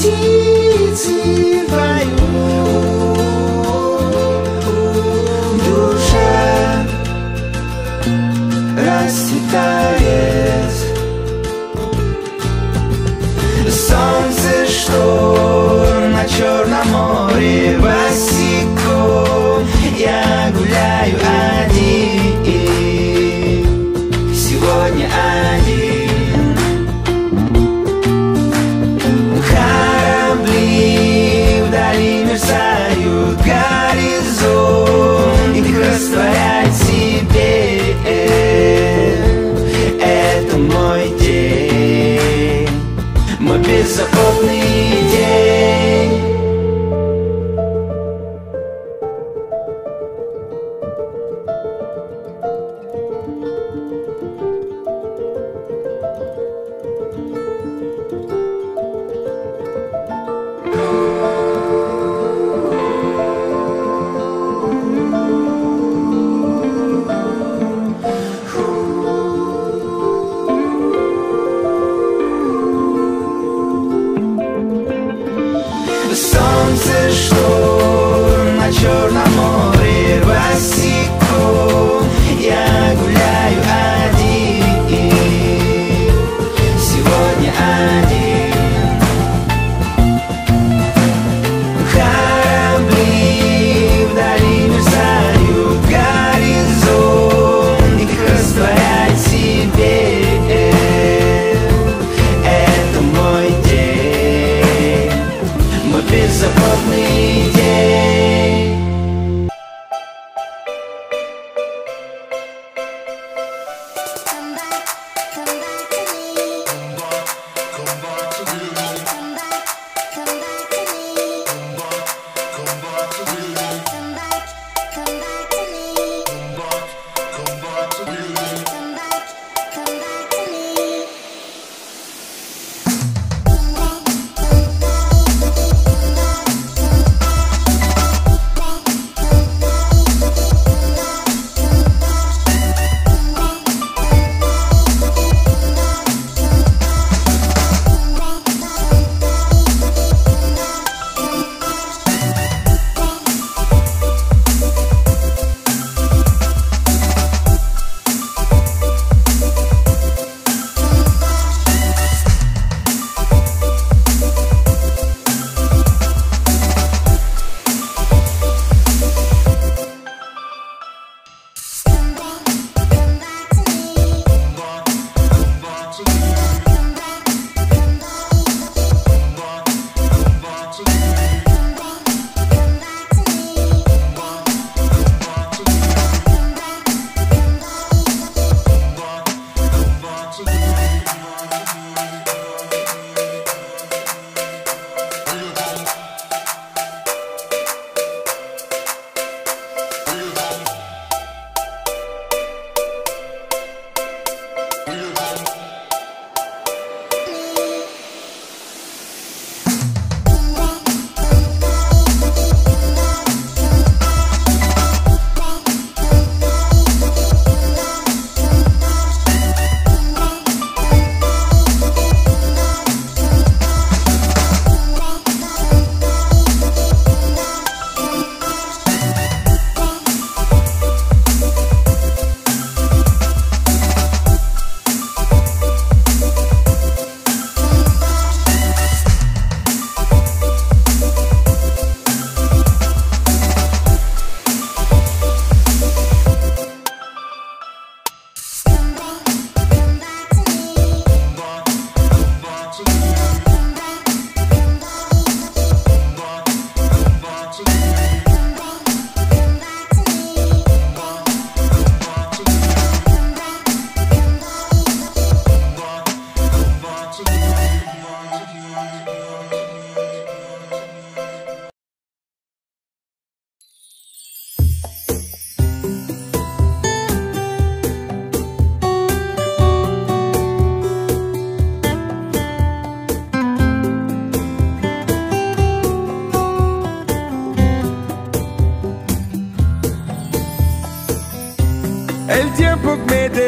Chỉ 无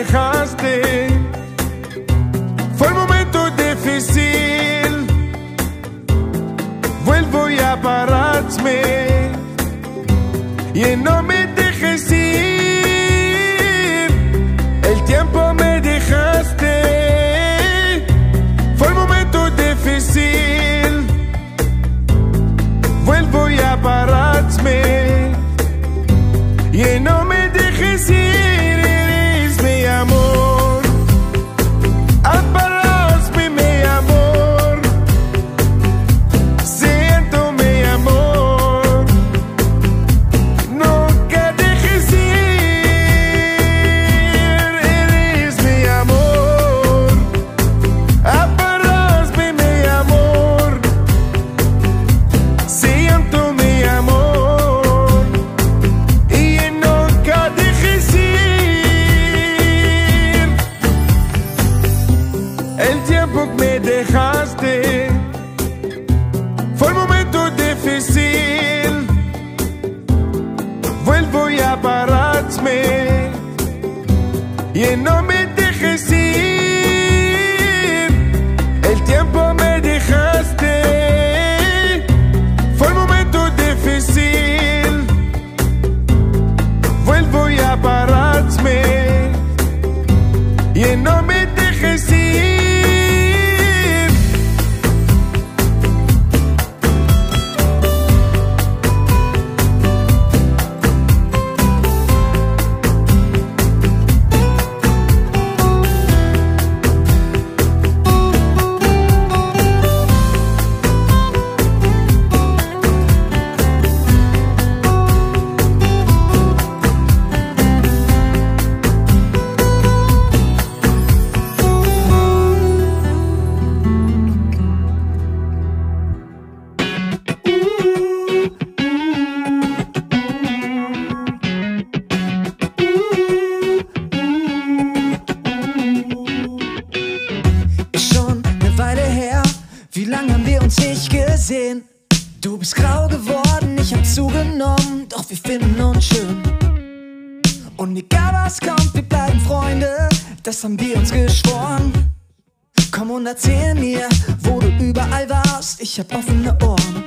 dejaste. Fue un momento difícil. Vuelvo ya a pararme. Y no Und egal was kommt, wir bleiben Freunde, das haben wir uns geschworen. Komm und erzähl mir, wo du überall warst, ich hab offene Ohren.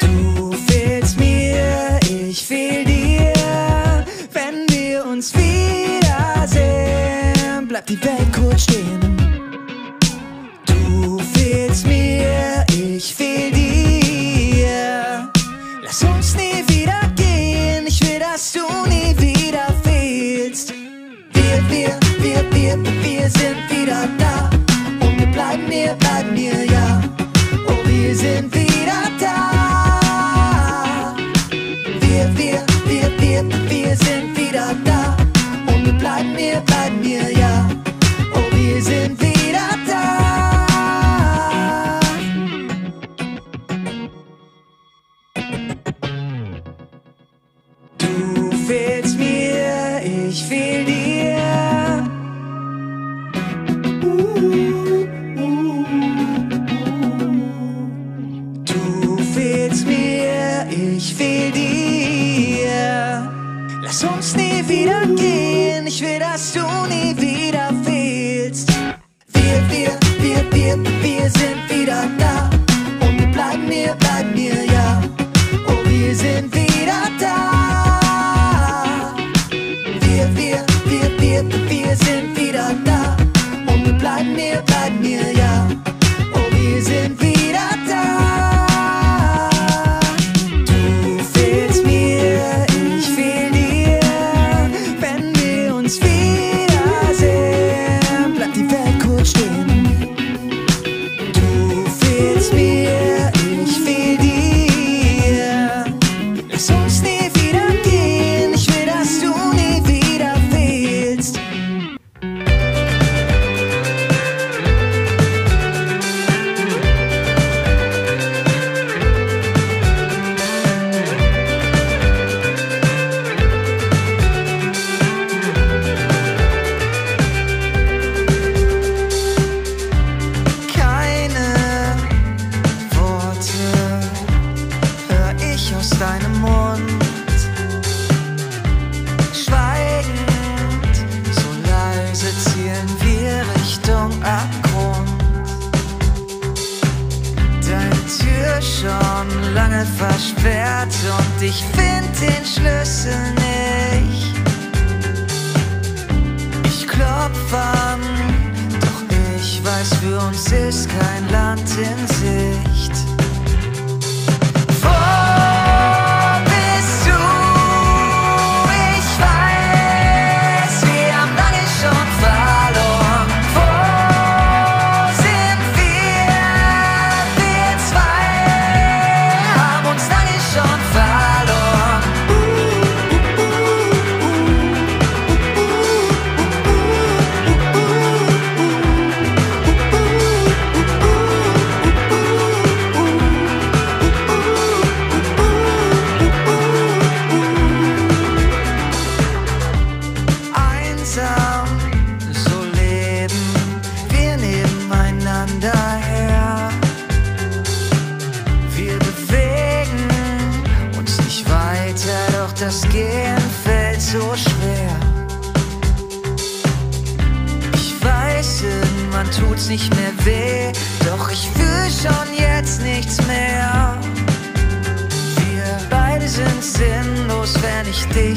Du fehlst mir, ich fehl dir, wenn wir uns wiedersehen, bleibt die Welt kurz stehen Is it? near, by near schon lange versperrt und ich find den Schlüssel nicht. Ich klopf an, doch ich weiß, für uns ist kein Land in sich. das Gehen fällt so schwer. Ich weiß, man tut's nicht mehr weh, doch ich fühl schon jetzt nichts mehr. Wir beide sind sinnlos, wenn ich dich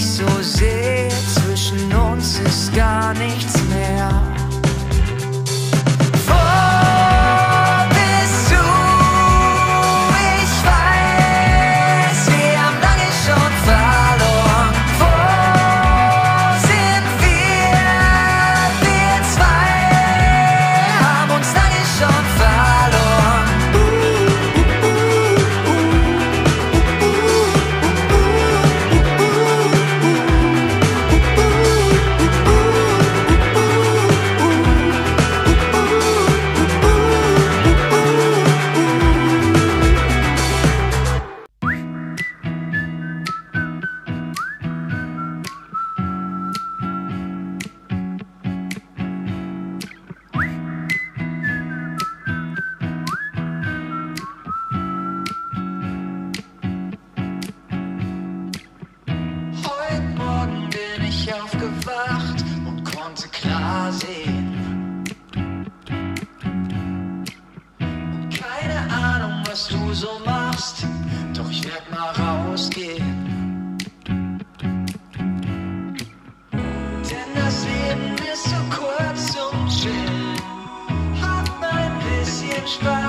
strike.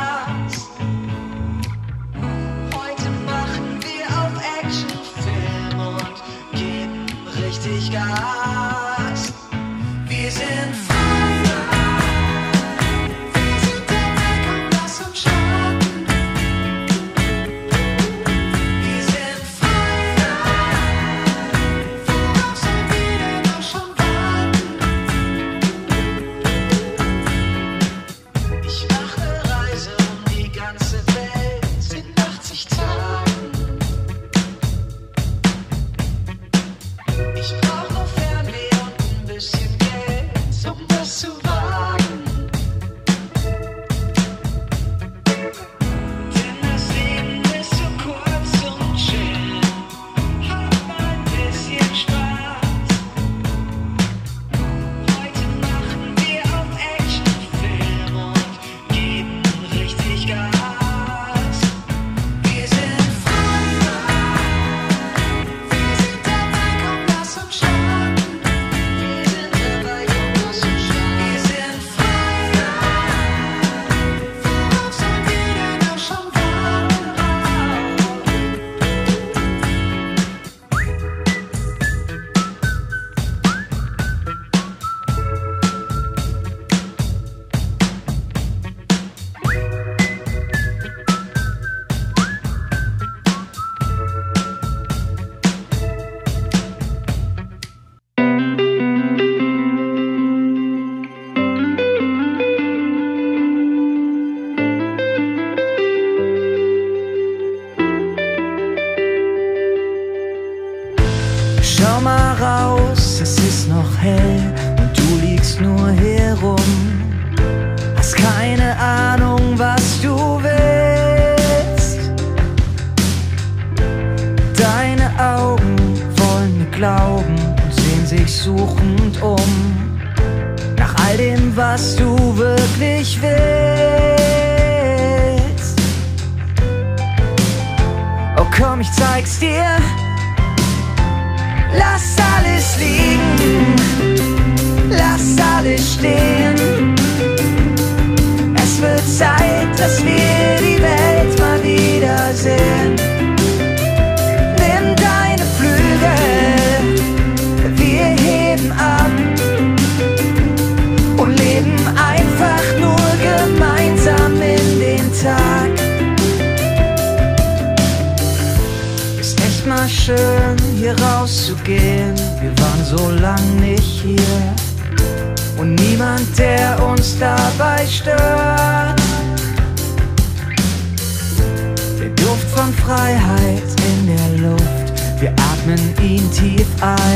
suchend um nach all dem, was du wirklich willst. Oh komm, ich zeig's dir. Lass alles liegen, lass alles stehen. Es wird Zeit, dass wir die Welt mal wiedersehen. So lang nicht hier und niemand, der uns dabei stört. Der Duft von Freiheit in der Luft, wir atmen ihn tief ein.